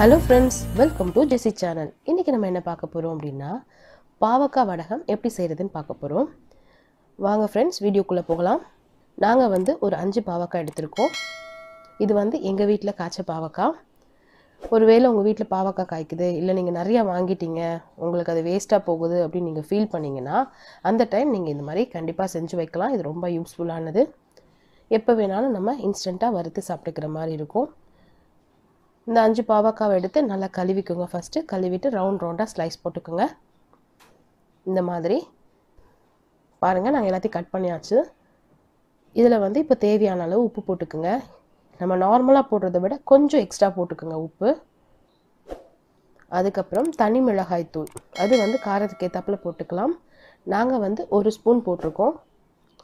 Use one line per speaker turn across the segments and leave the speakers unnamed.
Hello friends welcome to Jessy channel இன்றைக்கி நம்ம என்ன பார்க்க போகிறோம் அப்படின்னா பாவக்காய் வடகம் எப்படி செய்கிறதுன்னு பார்க்க போகிறோம் வாங்க ஃப்ரெண்ட்ஸ் வீடியோக்குள்ளே போகலாம். நாங்கள் வந்து ஒரு அஞ்சு பாவக்காய் எடுத்திருக்கோம். இது வந்து எங்கள் வீட்டில் காய்ச்ச பாவக்காய் ஒருவேளை உங்கள் வீட்டில் பாவக்காய் காய்க்குது இல்லை நீங்கள் நிறையா வாங்கிட்டீங்க உங்களுக்கு அது வேஸ்ட்டாக போகுது அப்படின்னு நீங்கள் ஃபீல் பண்ணீங்கன்னா அந்த டைம் நீங்கள் இந்த மாதிரி கண்டிப்பாக செஞ்சு வைக்கலாம். இது ரொம்ப யூஸ்ஃபுல்லானது எப்போ வேணாலும் நம்ம இன்ஸ்டண்ட்டாக வறுத்து சாப்பிட்டுக்கிற மாதிரி இருக்கும். இந்த அஞ்சு பாவக்காவை எடுத்து நல்லா கழுவிக்குங்க ஃபஸ்ட்டு கழுவிட்டு ரவுண்ட் ரவுண்டாக ஸ்லைஸ் போட்டுக்கோங்க. இந்த மாதிரி. பாருங்கள் நாங்கள் எல்லாத்தையும் கட் பண்ணியாச்சு. இதில் வந்து இப்போ தேவையான அளவு உப்பு போட்டுக்குங்க. நம்ம நார்மலாக போடுறத விட கொஞ்சம் எக்ஸ்ட்ரா போட்டுக்கோங்க உப்பு. அதுக்கப்புறம் தனி மிளகாய் தூள். அது வந்து காரத்துக்கு ஏற்றாப்பில் போட்டுக்கலாம். நாங்கள் வந்து ஒரு ஸ்பூன் போட்டிருக்கோம்.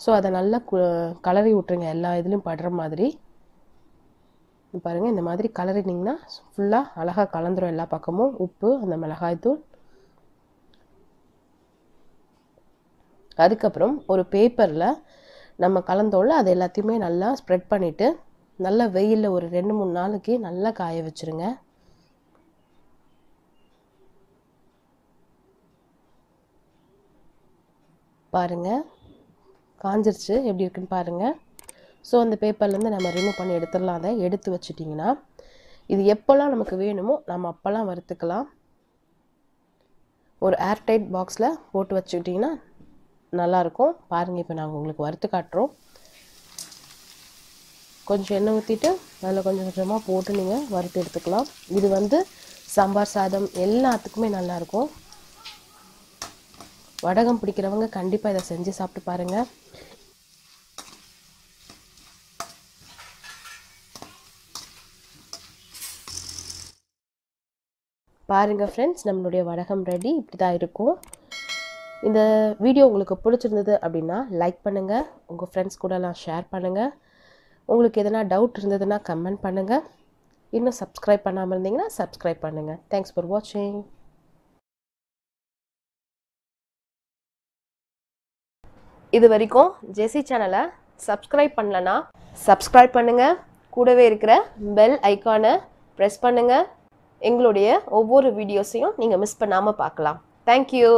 ஸோ அதை நல்லா கலரி விட்ருங்க எல்லா இதுலேயும் படுற மாதிரி. பாருங்கள் இந்த மாதிரி கலரினிங்கன்னா ஃபுல்லாக அழகாக கலந்துரும் எல்லா பக்கமும். உப்பு அந்த மிளகாய் தூள். அதுக்கப்புறம் ஒரு பேப்பரில் நம்ம கலந்தோல்ல அது எல்லாத்தையுமே நல்லா ஸ்ப்ரெட் பண்ணிவிட்டு நல்லா வெயிலில் ஒரு ரெண்டு மூணு நாளைக்கு நல்லா காய வச்சுருங்க. பாருங்கள் காஞ்சிருச்சு. எப்படி இருக்குன்னு பாருங்கள் ஸோ அந்த பேப்பர்லேருந்து நம்ம ரிமூவ் பண்ணி எடுத்துடலாம். அதை எடுத்து வச்சிட்டிங்கன்னா இது எப்போல்லாம் நமக்கு வேணுமோ நம்ம அப்போல்லாம் வறுத்துக்கலாம். ஒரு ஏர்டைட் பாக்ஸில் போட்டு வச்சுக்கிட்டிங்கன்னா நல்லாயிருக்கும். பாருங்கள் இப்போ நாங்கள் உங்களுக்கு வறுத்து காட்டுறோம். கொஞ்சம் எண்ணெய் ஊற்றிட்டு அதில் கொஞ்சம் கொஞ்சமாக போட்டு நீங்கள் வறுத்து எடுத்துக்கலாம். இது வந்து சாம்பார் சாதம் எல்லாத்துக்குமே நல்லாயிருக்கும். வடகம் பிடிக்கிறவங்க கண்டிப்பாக இதை செஞ்சு சாப்பிட்டு பாருங்கள் பாருங்கள் ஃப்ரெண்ட்ஸ் நம்மளுடைய வடகம் ரெடி இப்படி தான் இருக்கும். இந்த வீடியோ உங்களுக்கு பிடிச்சிருந்தது அப்படின்னா லைக் பண்ணுங்கள் உங்கள் ஃப்ரெண்ட்ஸ் கூடலாம் ஷேர் பண்ணுங்கள் உங்களுக்கு எதனா டவுட் இருந்ததுன்னா கமெண்ட் பண்ணுங்கள் இன்னும் சப்ஸ்கிரைப் பண்ணாமல் இருந்தீங்கன்னா சப்ஸ்கிரைப் பண்ணுங்கள் தேங்க்ஸ் ஃபார் வாட்சிங் இது வரைக்கும் ஜெசி சேனலை சப்ஸ்கிரைப் பண்ணலன்னா சப்ஸ்கிரைப் பண்ணுங்கள் கூடவே இருக்கிற பெல் ஐக்கானை ப்ரெஸ் பண்ணுங்கள் எங்களுடைய ஒவ்வொரு வீடியோஸையும் நீங்கள் மிஸ் பண்ணாமல் பார்க்கலாம். தேங்க்யூ